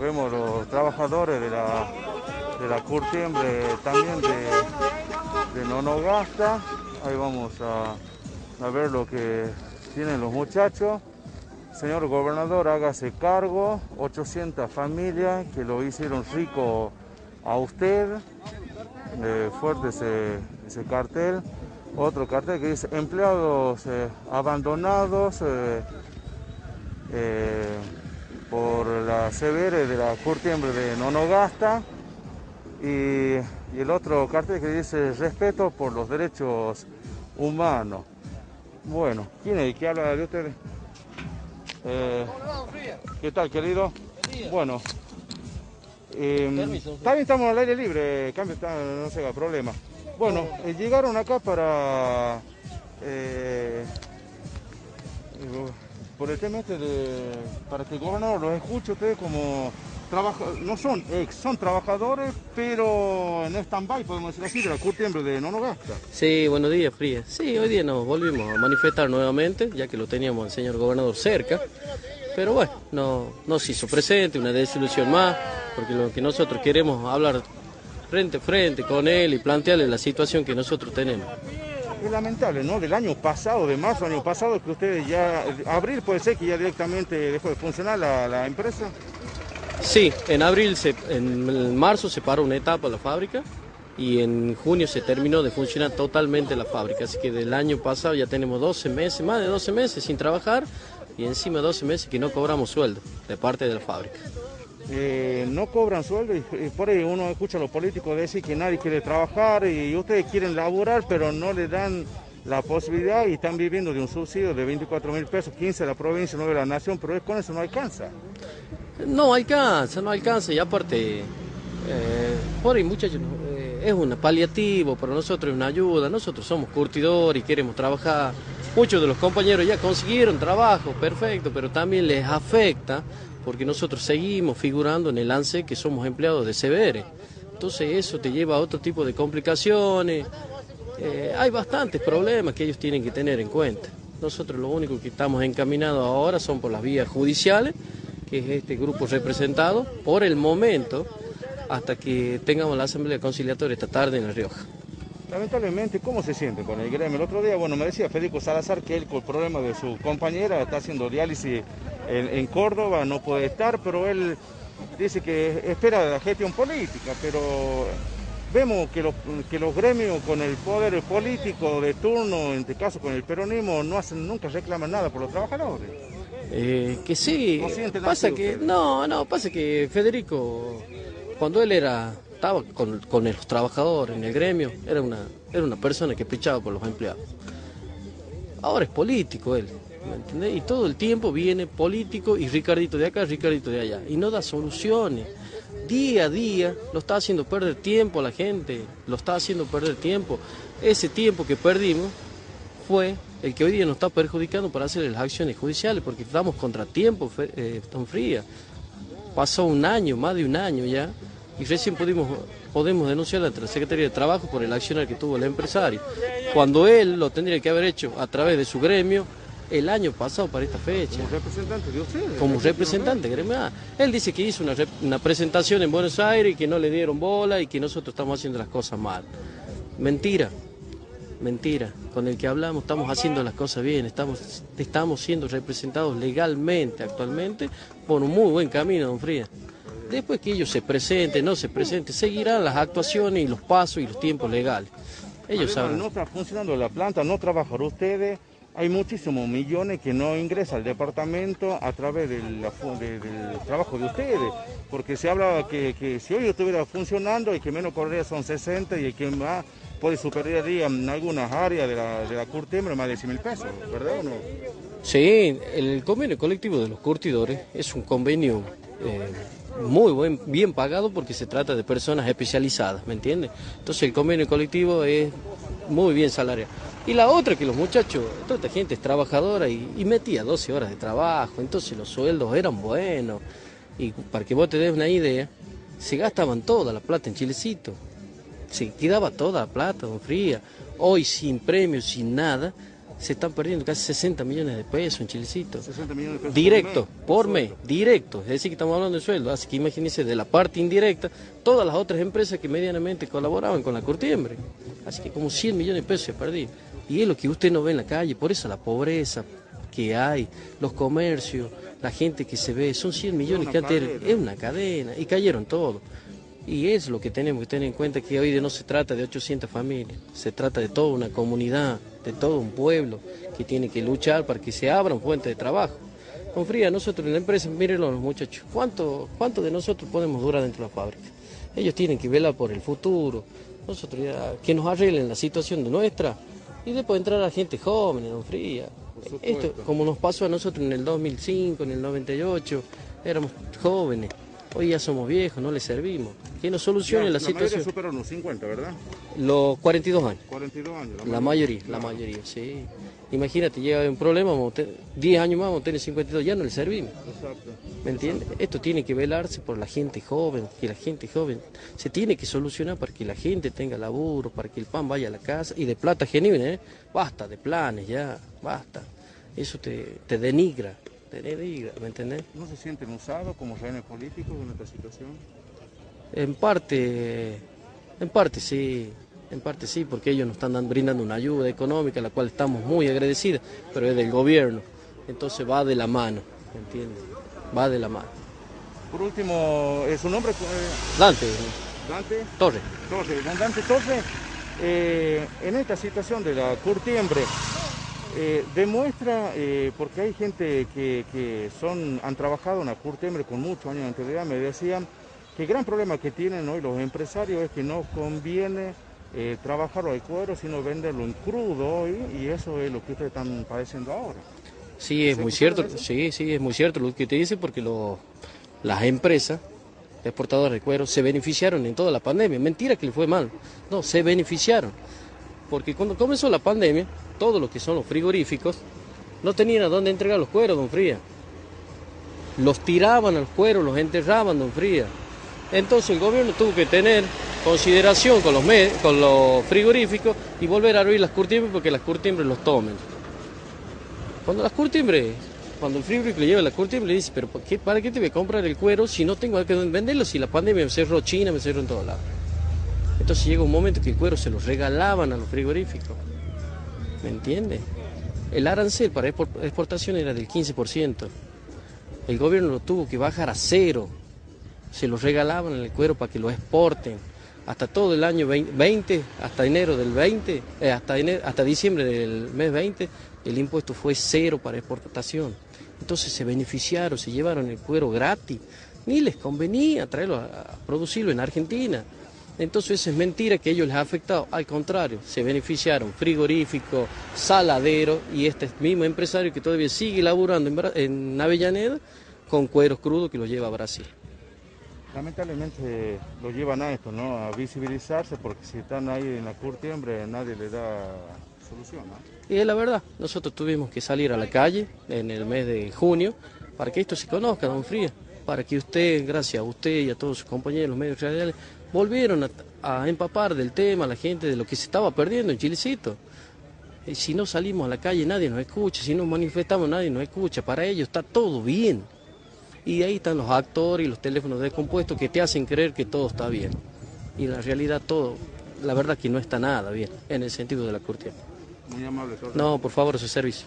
Vemos los trabajadores de la, de la curtiembre también de, de Nonogasta. Ahí vamos a, a ver lo que tienen los muchachos. Señor gobernador, hágase cargo, 800 familias que lo hicieron rico a usted. Eh, fuerte ese, ese cartel. Otro cartel que dice empleados eh, abandonados eh, por la severe de la curtiembre de Nonogasta. Y, y el otro cartel que dice respeto por los derechos humanos. Bueno, ¿quién es el que habla de ustedes? Eh, ¿Qué tal, querido? Bueno, eh, Permiso. también estamos al aire libre, cambio, está- no se haga problema. Bueno, eh, llegaron acá para. Por el tema este de. para que el gobernador los escuche ustedes como. trabaja- no son ex, son trabajadores, pero en stand-by, podemos decir así, de la curtiembre de Nonogasta. Sí, buenos días, Fría. Sí, hoy día nos volvimos a manifestar nuevamente, ya que lo teníamos al señor gobernador cerca. Pero bueno, no, no se hizo presente, una desilusión más, porque lo que nosotros queremos hablar frente a frente con él y plantearle la situación que nosotros tenemos. Es lamentable, ¿no? Del año pasado, de marzo año pasado, que ustedes ya, abril puede ser que ya directamente dejó de funcionar la, la empresa. Sí, en abril, se, en marzo se paró una etapa la fábrica y en junio se terminó de funcionar totalmente la fábrica. Así que del año pasado ya tenemos 12 meses, más de 12 meses sin trabajar y encima 12 meses que no cobramos sueldo de parte de la fábrica. Eh, no cobran sueldo y, por ahí uno escucha a los políticos decir que nadie quiere trabajar y ustedes quieren laborar, pero no le dan la posibilidad y están viviendo de un subsidio de 24 mil pesos, 15 de la provincia, 9 de la nación, pero con eso no alcanza. No alcanza, no alcanza y aparte, eh, por ahí muchachos, eh, es un paliativo, para nosotros es una ayuda, nosotros somos curtidores y queremos trabajar. Muchos de los compañeros ya consiguieron trabajo, perfecto, pero también les afecta porque nosotros seguimos figurando en el ANSE que somos empleados de CBR. Entonces eso te lleva a otro tipo de complicaciones. Eh, hay bastantes problemas que ellos tienen que tener en cuenta. Nosotros lo único que estamos encaminados ahora son por las vías judiciales, que es este grupo representado, por el momento, hasta que tengamos la asamblea conciliatoria esta tarde en La Rioja. Lamentablemente, ¿cómo se siente con el gremio? El otro día, bueno, me decía Federico Salazar que él con el problema de su compañera está haciendo diálisis en, en Córdoba, no puede estar, pero él dice que espera la gestión política, pero vemos que los, que los gremios con el poder político de turno, en este caso con el peronismo, no hacen nunca reclaman nada por los trabajadores. Eh, que sí, ¿No pasa que no, no, pasa que Federico cuando él era estaba con, con los trabajadores en el gremio, era una era una persona que pichaba por los empleados. Ahora es político él, Y todo el tiempo viene político y Ricardito de acá, Ricardito de allá y no da soluciones. Día a día lo está haciendo perder tiempo a la gente, lo está haciendo perder tiempo. Ese tiempo que perdimos fue el que hoy día nos está perjudicando para hacer las acciones judiciales, porque estamos contra tiempo, Fe- eh, Don Fría. Pasó un año, más de un año ya, y recién pudimos, podemos denunciar ante la Secretaría de Trabajo por el accionar que tuvo el empresario. Cuando él lo tendría que haber hecho a través de su gremio el año pasado para esta fecha Como representante de ustedes. como representante gremial. Él dice que hizo una, una presentación en Buenos Aires y que no le dieron bola y que nosotros estamos haciendo las cosas mal. Mentira, mentira. Con el que hablamos estamos haciendo las cosas bien, estamos, estamos siendo representados legalmente actualmente por un muy buen camino, don Fría. Después que ellos se presenten, no se presenten, seguirán las actuaciones y los pasos y los tiempos legales. Ellos Además, saben. No está funcionando la planta, no trabajan ustedes. Hay muchísimos millones que no ingresan al departamento a través del, trabajo de ustedes. Porque se habla que, si hoy estuviera funcionando, el que menos correría son 60 y el que más puede superar en algunas áreas de la, de la curtiembre más de 100 mil pesos, ¿verdad o no? Sí, el convenio colectivo de los curtidores es un convenio eh, muy buen, bien pagado porque se trata de personas especializadas, ¿me entiendes? Entonces el convenio colectivo es muy bien salarial. Y la otra que los muchachos, toda esta gente es trabajadora y, metía 12 horas de trabajo, entonces los sueldos eran buenos. Y para que vos te des una idea, se gastaban toda la plata en Chilecito. Se quedaba toda la plata, don Fría. Hoy sin premios, sin nada, se están perdiendo casi 60 millones de pesos en Chilecito. 60 millones de pesos Directo, por por mes. directo. Es decir, que estamos hablando de sueldo. Así que imagínense de la parte indirecta, todas las otras empresas que medianamente colaboraban con la curtiembre. Así que como 100 millones de pesos se perdido. Y es lo que usted no ve en la calle, por eso la pobreza que hay, los comercios, la gente que se ve, son 100 millones que antes es una cadena y cayeron todos. Y es lo que tenemos que tener en cuenta, que hoy no se trata de 800 familias, se trata de toda una comunidad, de todo un pueblo que tiene que luchar para que se abran fuentes de trabajo. Con Fría, nosotros en la empresa, mírenlo los muchachos, ¿cuánto, ¿cuánto de nosotros podemos durar dentro de la fábrica? Ellos tienen que velar por el futuro, nosotros ya, que nos arreglen la situación de nuestra y después entrar a gente joven, en Fría. Esto, como nos pasó a nosotros en el 2005, en el 98, éramos jóvenes, hoy ya somos viejos, no les servimos. Que nos solucione Ya, la mayoría situación. superan los 50, ¿verdad? Los 42 años. 42 años. La mayoría, la mayoría, sí. Imagínate, llega un problema, vamos a tener 10 años más, vamos a tener 52, ya no le servimos. Exacto. ¿Me entiendes? Esto tiene que velarse por la gente joven, que la gente joven se tiene que solucionar para que la gente tenga laburo, para que el pan vaya a la casa y de plata genuina, ¿eh? Basta de planes ya, basta. Eso te, te denigra, te denigra, ¿me entendés? ¿No se sienten usados como rehenes políticos en esta situación? En parte, en parte sí, en parte sí, porque ellos nos están dando- brindando una ayuda económica, la cual estamos muy agradecidos, pero es del gobierno, entonces va de la mano, ¿me entiendes? Va de la mano. Por último, eh, ¿su nombre? Dante, Dante Torre. Torre. Don Dante Torre, eh, en esta situación de la curtiembre, eh, demuestra, eh, porque hay gente que, que son, han trabajado en la con muchos años de anterioridad, me decían que el gran problema que tienen hoy los empresarios es que no conviene eh, trabajarlo al cuero, sino venderlo en crudo hoy, y eso es lo que ustedes están padeciendo ahora. Sí, es ¿Se muy cierto, eso? sí, sí, es muy cierto lo que te dice porque lo- las empresas exportadoras de cuero se beneficiaron en toda la pandemia. Mentira que le fue mal, no, se beneficiaron. Porque cuando comenzó la pandemia, todo lo que son los frigoríficos no tenían a dónde entregar los cueros, don Fría. Los tiraban a los cueros, los enterraban, don Fría. Entonces el gobierno tuvo que tener consideración con los, con los frigoríficos y volver a abrir las curtiembres porque las curtiembres los tomen. Cuando las curtiembres, cuando el frigorífico le lleva la curtiembre, le dice, pero ¿por qué- ¿para qué te voy a comprar el cuero si no tengo a qué venderlo? Si la pandemia me cerró China, me cerró en todos lados. Entonces llega un momento que el cuero se los regalaban a los frigoríficos. ¿Me entiende? El arancel para expor- exportación era del 15%. El gobierno lo tuvo que bajar a cero. Se los regalaban en el cuero para que lo exporten. Hasta todo el año 20, 20, hasta enero del 20, eh, hasta, ene- hasta diciembre del mes 20, el impuesto fue cero para exportación. Entonces se beneficiaron, se llevaron el cuero gratis. Ni les convenía traerlo a, a producirlo en Argentina. Entonces es mentira que ellos les ha afectado. Al contrario, se beneficiaron frigorífico, saladero y este mismo empresario que todavía sigue laburando en, en Avellaneda con cueros crudos que los lleva a Brasil. Lamentablemente lo llevan a esto, ¿no? A visibilizarse porque si están ahí en la curtiembre nadie le da solución, ¿no? Y es la verdad, nosotros tuvimos que salir a la calle en el mes de junio para que esto se conozca, don Fría, para que usted, gracias a usted y a todos sus compañeros, los medios radiales, volvieron a, a empapar del tema a la gente de lo que se estaba perdiendo en Chilecito. Y si no salimos a la calle nadie nos escucha, si no manifestamos nadie nos escucha, para ellos está todo bien. Y ahí están los actores y los teléfonos descompuestos que te hacen creer que todo está bien. Y en la realidad todo, la verdad que no está nada bien, en el sentido de la curtiembre. Muy amable. No, por favor, su servicio.